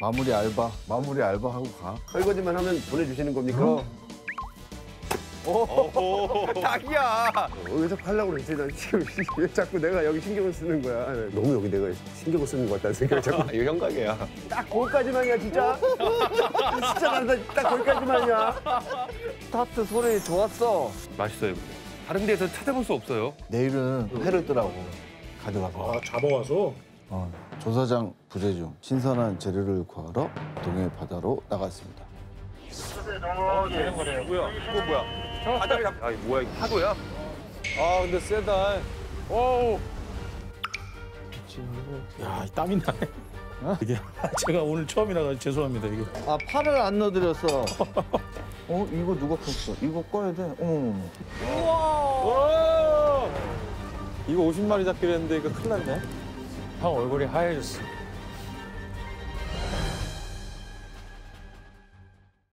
마무리 알바, 마무리 알바 하고 가. 설거지만 하면 보내주시는 겁니까? 닭이야. 여기서 하려고 그랬지. 난 지금 왜 자꾸 내가 여기 신경을 쓰는 거야. 너무 여기 내가 신경을 쓰는 것 같다는 생각이 자꾸. 아, 이거 형각이야. 딱 거기까지만이야, 진짜. 진짜 난딱 딱 거기까지만이야. 스타트 소리 좋았어. 맛있어요. 다른 데서 찾아볼 수 없어요. 내일은 회를 뜨라고 가져가서. 아 잡아와서 어, 조사장 부재 중 신선한 재료를 구하러 동해 바다로 나갔습니다. 뭐야? 이거 뭐야? 바다를 잡. 아, 이거 뭐야? 이거 파도야? 아 근데 세다. 야 땀이 나네. 이게 제가 오늘 처음이라 죄송합니다 이게. 아 팔을 안 넣어드렸어. 어 이거 누가 컸어? 이거 꺼야 돼. 어머. 이거 50마리 잡기로 했는데 이거 큰일 났네. 형 얼굴이 하얘졌어.